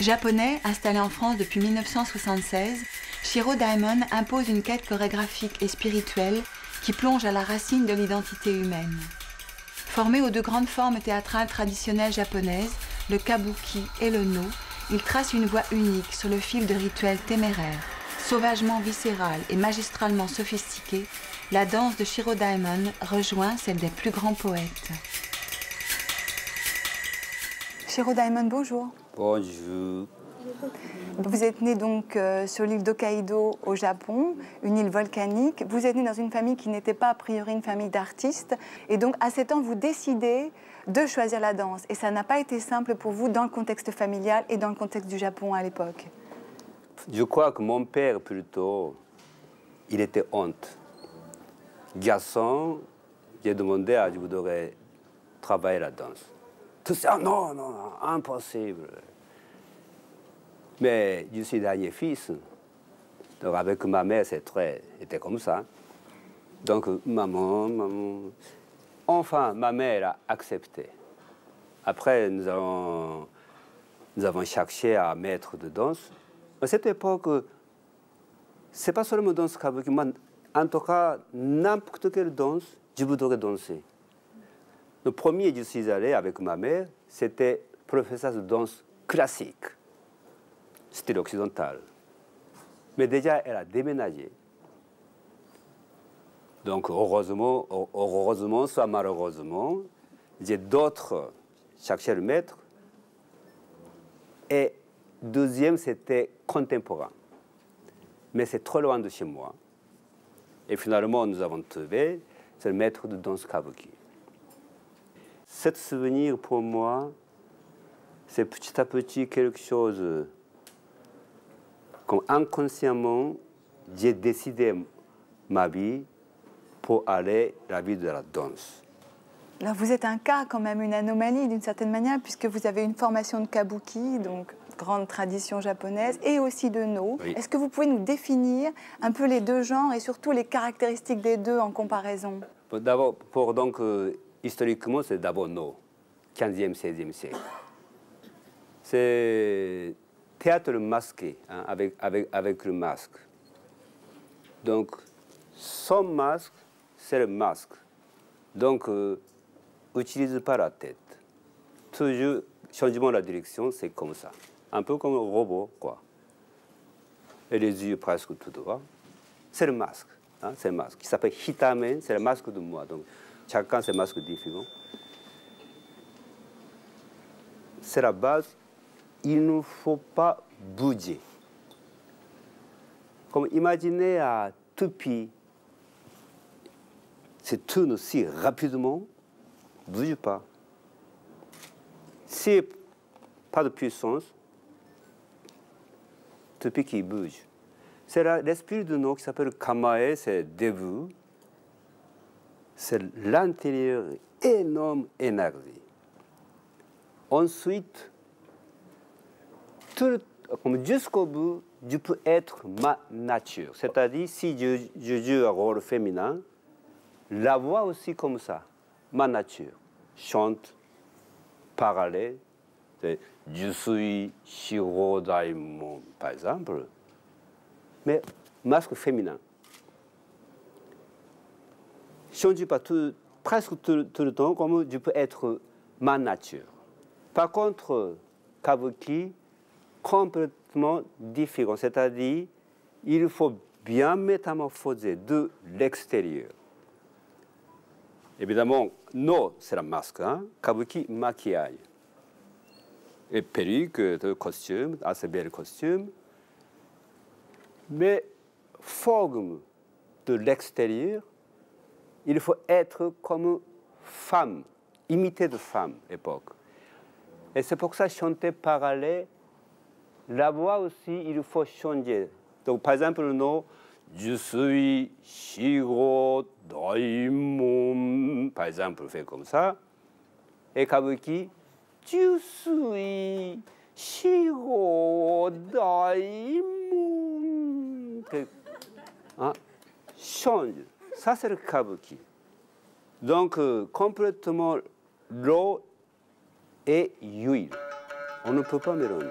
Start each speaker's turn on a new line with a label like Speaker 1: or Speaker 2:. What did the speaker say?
Speaker 1: Japonais, installé en France depuis 1976, Shiro Daimon impose une quête chorégraphique et spirituelle qui plonge à la racine de l'identité humaine. Formé aux deux grandes formes théâtrales traditionnelles japonaises, le kabuki et le no, il trace une voie unique sur le fil de rituels téméraires. Sauvagement viscérale et magistralement sophistiquée, la danse de Shiro Daimon rejoint celle des plus grands poètes. Shiro Daimon, bonjour.
Speaker 2: Bonjour.
Speaker 1: Vous êtes né donc euh, sur l'île d'Hokkaido au Japon, une île volcanique. Vous êtes né dans une famille qui n'était pas a priori une famille d'artistes. Et donc à 7 ans, vous décidez de choisir la danse. Et ça n'a pas été simple pour vous dans le contexte familial et dans le contexte du Japon à l'époque.
Speaker 2: Je crois que mon père, plutôt, il était honte. Garçon, j'ai demandé à je voudrais travailler la danse. Non, non, non, impossible. Mais je suis dernier fils. Donc avec ma mère, c'était comme ça. Donc maman, maman. Enfin, ma mère a accepté. Après, nous avons, nous avons cherché à mettre de danse. À cette époque, c'est pas seulement danse kabuki, mais en tout cas, n'importe quelle danse, je voudrais danser. Le premier, je suis allé avec ma mère, c'était professeur de danse classique style occidental. Mais déjà, elle a déménagé. Donc, heureusement, heureusement, soit malheureusement, j'ai d'autres chercheurs le maître. Et deuxième, c'était contemporain. Mais c'est trop loin de chez moi. Et finalement, nous avons trouvé, le maître de danse kabuki. Cet souvenir, pour moi, c'est petit à petit quelque chose comme inconsciemment, j'ai décidé ma vie pour aller la vie de la danse.
Speaker 1: Alors vous êtes un cas quand même, une anomalie d'une certaine manière, puisque vous avez une formation de kabuki, donc grande tradition japonaise, et aussi de no. Est-ce que vous pouvez nous définir un peu les deux genres et surtout les caractéristiques des deux en comparaison?
Speaker 2: D'abord, pour donc euh, historiquement, c'est d'abord no, 15e, 16e siècle. C'est théâtre masqué, hein, avec, avec, avec le masque. Donc, son masque, c'est le masque. Donc, euh, utilise pas la tête. Toujours, changement de direction, c'est comme ça. Un peu comme un robot, quoi. Et les yeux presque tout droit. C'est le masque. Hein, c'est le masque. Qui s'appelle Hitame, c'est le masque de moi. Donc, chacun, c'est masque différent. C'est la base il ne faut pas bouger. Comme imaginez un toupie se tourne si rapidement, bouge pas. Si pas de puissance, toupie qui bouge. C'est l'esprit de nous qui s'appelle Kamae, c'est debout. C'est l'intérieur énorme énergie. Ensuite, jusqu'au bout, je peux être ma nature. C'est-à-dire, si je, joue un rôle féminin, la voix aussi comme ça, ma nature. Chante, parler, je suis Shiro Daimon, par exemple. Mais masque féminin. Je ne dis pas presque tout, le temps comme je peux être ma nature. Par contre, Kabuki, complètement différent. C'est-à-dire, il faut bien métamorphoser de l'extérieur. Évidemment, non, c'est la masque. Hein? Kabuki, maquillage. Et perruque, de costume, assez bel costume. Mais forme de l'extérieur, il faut être comme femme, imiter de femme, époque. Et c'est pour ça chanter parallèle la voix aussi, il faut changer. Donc, par exemple, nous, je suis Shiro Daimon, par exemple, fait comme ça. Et Kabuki, je suis Shiro Daimon. Hein? Change. Ça, c'est le Kabuki. Donc, euh, complètement l'eau et l'huile. On ne peut pas mélanger.